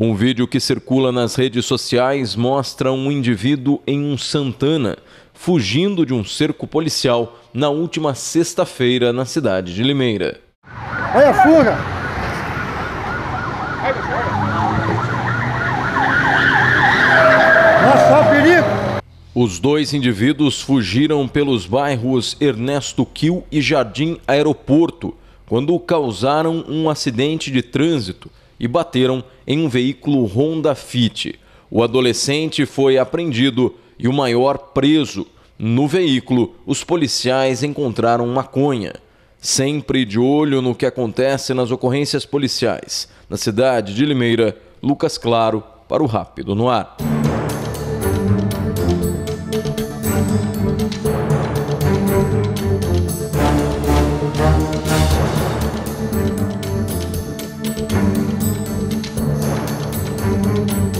Um vídeo que circula nas redes sociais mostra um indivíduo em um Santana fugindo de um cerco policial na última sexta-feira na cidade de Limeira. Olha a fuga! Nossa, o perigo! Os dois indivíduos fugiram pelos bairros Ernesto Quil e Jardim Aeroporto quando causaram um acidente de trânsito e bateram em um veículo Honda Fit. O adolescente foi apreendido e o maior preso. No veículo, os policiais encontraram maconha. Sempre de olho no que acontece nas ocorrências policiais. Na cidade de Limeira, Lucas Claro, para o Rápido no Ar. Música